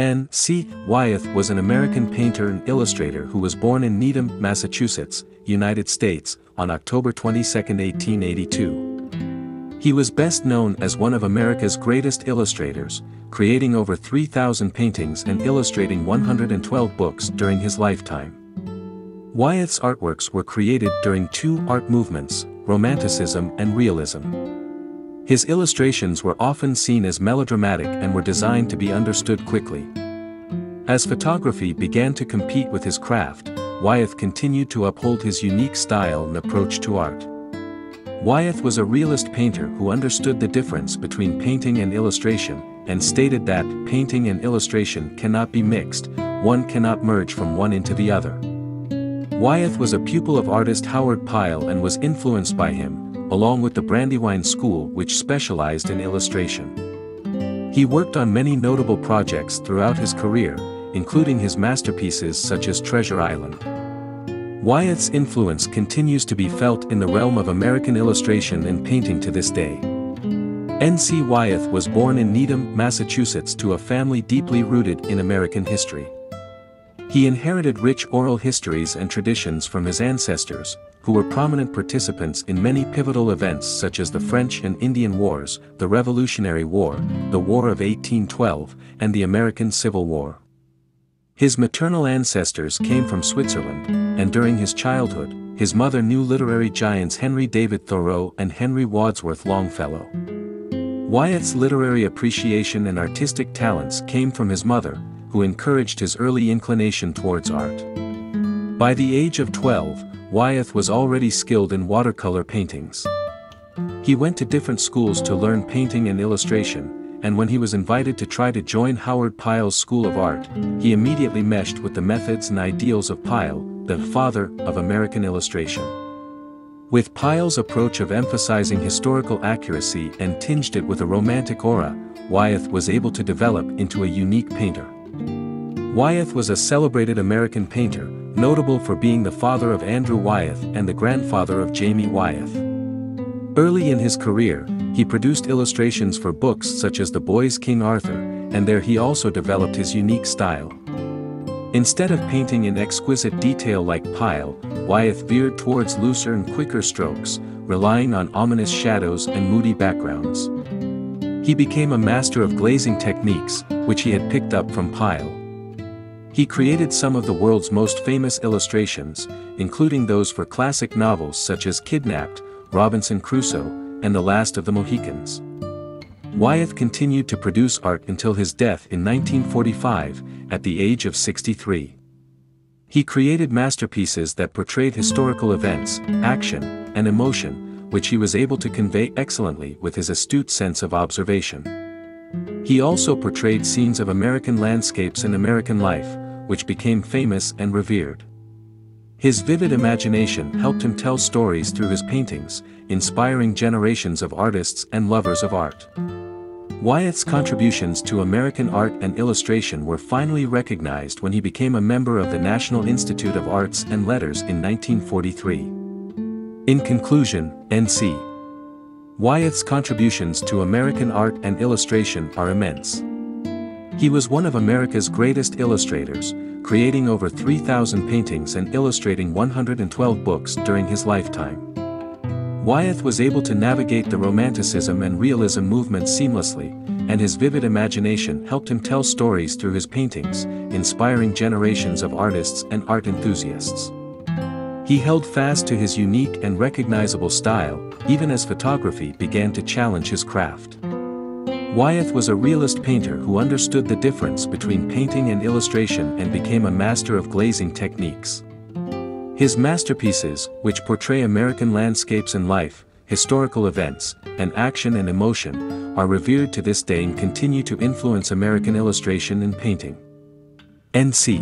N. C. Wyeth was an American painter and illustrator who was born in Needham, Massachusetts, United States, on October 22, 1882. He was best known as one of America's greatest illustrators, creating over 3,000 paintings and illustrating 112 books during his lifetime. Wyeth's artworks were created during two art movements, Romanticism and Realism. His illustrations were often seen as melodramatic and were designed to be understood quickly. As photography began to compete with his craft, Wyeth continued to uphold his unique style and approach to art. Wyeth was a realist painter who understood the difference between painting and illustration, and stated that painting and illustration cannot be mixed, one cannot merge from one into the other. Wyeth was a pupil of artist Howard Pyle and was influenced by him, along with the Brandywine School which specialized in illustration. He worked on many notable projects throughout his career, including his masterpieces such as Treasure Island. Wyeth's influence continues to be felt in the realm of American illustration and painting to this day. N.C. Wyeth was born in Needham, Massachusetts to a family deeply rooted in American history. He inherited rich oral histories and traditions from his ancestors, who were prominent participants in many pivotal events such as the French and Indian Wars, the Revolutionary War, the War of 1812, and the American Civil War. His maternal ancestors came from Switzerland, and during his childhood, his mother knew literary giants Henry David Thoreau and Henry Wadsworth Longfellow. Wyeth's literary appreciation and artistic talents came from his mother, who encouraged his early inclination towards art. By the age of 12, Wyeth was already skilled in watercolor paintings. He went to different schools to learn painting and illustration, and when he was invited to try to join Howard Pyle's School of Art, he immediately meshed with the methods and ideals of Pyle, the father of American illustration. With Pyle's approach of emphasizing historical accuracy and tinged it with a romantic aura, Wyeth was able to develop into a unique painter. Wyeth was a celebrated American painter, notable for being the father of Andrew Wyeth and the grandfather of Jamie Wyeth. Early in his career, he produced illustrations for books such as The Boy's King Arthur, and there he also developed his unique style. Instead of painting in exquisite detail like Pyle, Wyeth veered towards looser and quicker strokes, relying on ominous shadows and moody backgrounds. He became a master of glazing techniques, which he had picked up from Pyle. He created some of the world's most famous illustrations, including those for classic novels such as Kidnapped, Robinson Crusoe, and The Last of the Mohicans. Wyeth continued to produce art until his death in 1945, at the age of 63. He created masterpieces that portrayed historical events, action, and emotion, which he was able to convey excellently with his astute sense of observation. He also portrayed scenes of American landscapes and American life, which became famous and revered. His vivid imagination helped him tell stories through his paintings, inspiring generations of artists and lovers of art. Wyeth's contributions to American art and illustration were finally recognized when he became a member of the National Institute of Arts and Letters in 1943. In conclusion, N.C. Wyeth's contributions to American art and illustration are immense. He was one of America's greatest illustrators, creating over 3,000 paintings and illustrating 112 books during his lifetime. Wyeth was able to navigate the Romanticism and Realism movements seamlessly, and his vivid imagination helped him tell stories through his paintings, inspiring generations of artists and art enthusiasts. He held fast to his unique and recognizable style, even as photography began to challenge his craft. Wyeth was a realist painter who understood the difference between painting and illustration and became a master of glazing techniques. His masterpieces, which portray American landscapes and life, historical events, and action and emotion, are revered to this day and continue to influence American illustration and painting. N.C.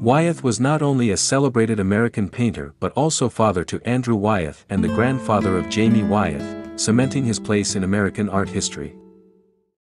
Wyeth was not only a celebrated American painter but also father to Andrew Wyeth and the grandfather of Jamie Wyeth, cementing his place in American art history.